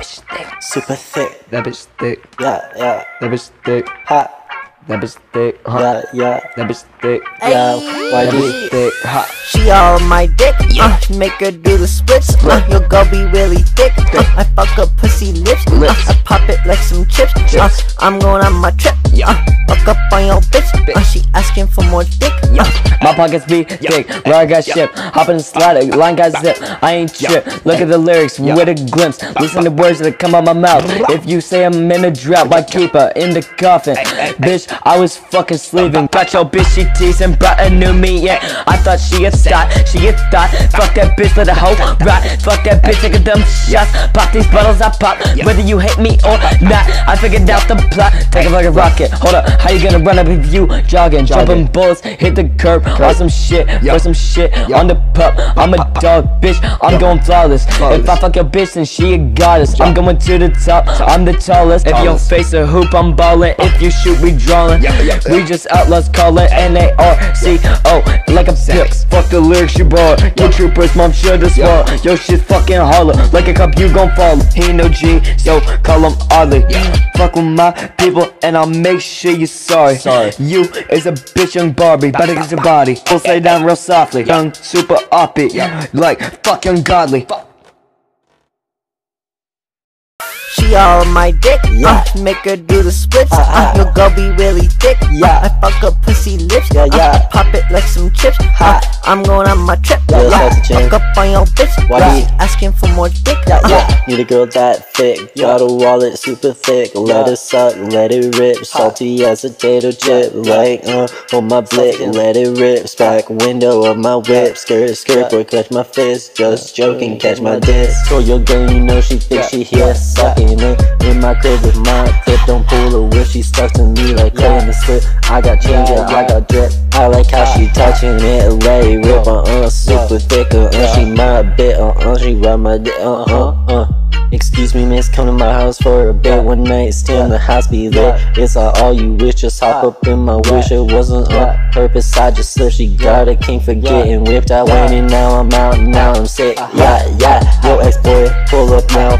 bitch thick. Super thick. That bitch thick. Yeah, yeah. That bitch thick. Hot. That bitch thick. Huh. Yeah, yeah. That bitch thick. Yeah. Why That do bitch thick. Hot. She all on my dick, uh, make her do the splits. Uh, your girl be really thick. Uh, I fuck her pussy lips. Uh, I pop it like some chips. Uh, I'm going on my trip. Uh, fuck up on your bitch. Uh, she asking for more dick. Uh, My pockets be thick, where I got shit. Hop in the slider, line got zip. I ain't trip. Look at the lyrics with a glimpse. Listen to words that come out my mouth. If you say I'm in a drought, I keep her in the coffin. Bitch, I was fucking sleeping. Got your bitch, she teasing, brought a new me. Yeah, I thought she a thought, she a thought. Fuck that bitch, let a hoe rot. Fuck that bitch, take a dumb shots. Pop these bottles, I pop. Whether you hate me or not, I figured out the plot. Take it like a rocket. Hold up, how you gonna run up if you jogging? Jumping bullets, hit the curb, on some shit, for some shit on the pup. I'm a dog, bitch. I'm going flawless. If I fuck your bitch, then she a goddess. I'm going to the top. I'm the tallest. If you don't face a hoop, I'm ballin'. If you shoot, we We just outlaws callin' N A R C O like a pimp. Fuck the lyrics you brought. Yo, troopers, mom should have swore. Yo, shit fucking holler. Like a cop you gon' fall. He no G, so call him Ollie. Fuck with my people, and I'll make sure you sorry. Sorry. You is a bitch, young Barbie. Better get your body. We'll say down real softly. Young, super uppy. Like, fuck young godly. She all my dick. Yeah. Uh, make her do the splits. Uh, Uh, uh. your girl be really thick. Yeah. Uh, I fuck her pussy lips. Yeah, Uh, yeah. I pop it like some chips. Uh. I'm going on my trip. Yeah, Uh, a fuck up on your bitch. Why Uh, do you- asking for more dick. Yeah, Uh, yeah. Need a girl that thick. Got a wallet super thick. Let it suck, let it rip. Salty as a potato chip. Like, uh, on my blick. Let it rip. Back window of my whip. Skirt, skirt, boy, clutch my fist. Just joking, catch my diss. So your girl, you know she thinks she here. Sucking in my crib with my clip. Don't pull her where she stuck to me like clay in the slip. I got ginger, Yeah, I yeah. got drip. I like how she touching it. It rip. Uh, uh, super thick. Uh, uh, she my bit. Uh, uh, she ride my dick. Uh, uh, uh. Excuse me, miss, come to my house for a bit. One night stand, the house be lit. It's all, you wish, just hop up in my wish. It wasn't on purpose, I just slipped. She got it, can't forget. And whipped, I went and now I'm out, now I'm sick. Yeah, yeah, yo, ex boy, pull up now,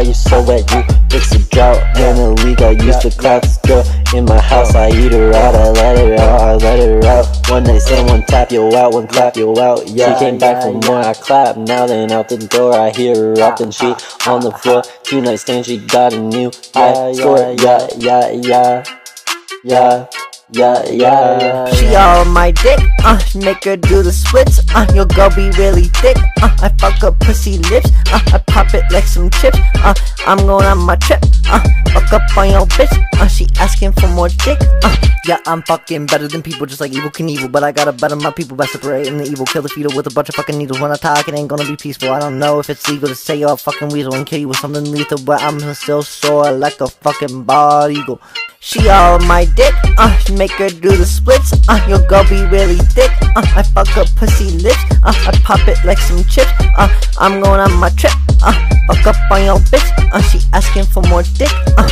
you so wet, you fix a drought. In the league, I used to this girl. In my house, I eat her out, I let her out, I let her out. One night stand, one tap you out, one clap you out. Yeah, she came back from more, I clap. Now then, out the door, I hear her up and she on the floor. Two night stand, she got a new high score. Yeah, yeah, yeah, yeah, yeah, yeah. yeah. She all my dick, uh, make her do the splits, uh, your girl be really thick, uh, I fuck her pussy lips, uh, I pop it like some chips, uh, I'm going on my trip, uh, fuck up on your bitch, uh, she asking for more dick, uh, yeah, I'm fucking better than people, just like Evel Knievel, but I gotta better my people by separating the evil, kill the fetal with a bunch of fucking needles, when I talk it ain't gonna be peaceful, I don't know if it's legal to say you're a fucking weasel and kill you with something lethal, but I'm still sore like a fucking bald eagle. She all my dick, uh, make her do the splits, uh, your girl be really thick, uh, I fuck her pussy lips, uh, I pop it like some chips, uh, I'm going on my trip, uh, fuck up on your bitch, uh, she asking for more dick, uh.